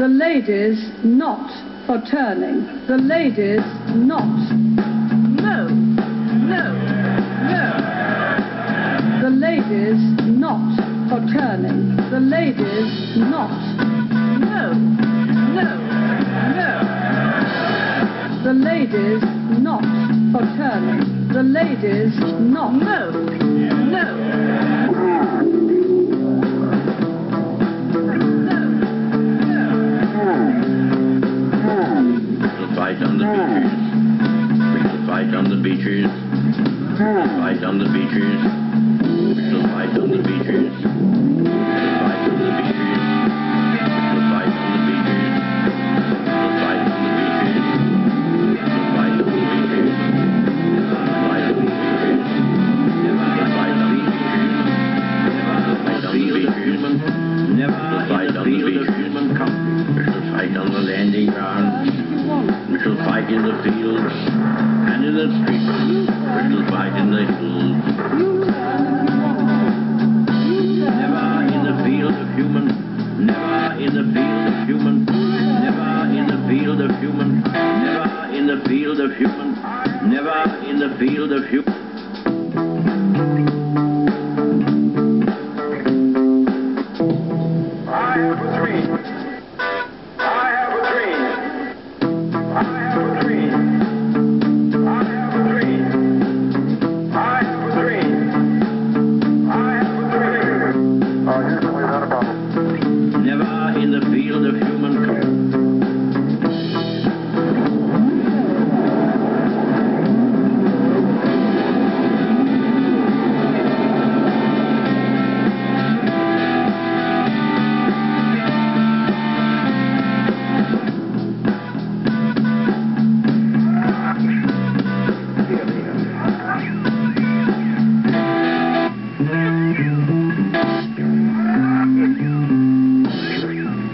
The ladies not for turning. The ladies not. No, no, no. The ladies not for turning. The ladies not. No, no, no. The ladies not for turning. The ladies not. No, no. Fight on the beaches. We shall fight on the beaches. We shall fight on the beaches. We shall fight on the beaches. We shall fight on the beaches. We shall fight on the beaches. We shall fight on the beaches. We shall fight on the beaches. We shall fight on the beaches. We'll fight on the beaches. We shall fight on the landing ground. We shall fight in the fields and in the streets. Never in the field of human. Never in the field of human. Never in the field of human. Never in the field of human. Never in the field of human. I have a dream.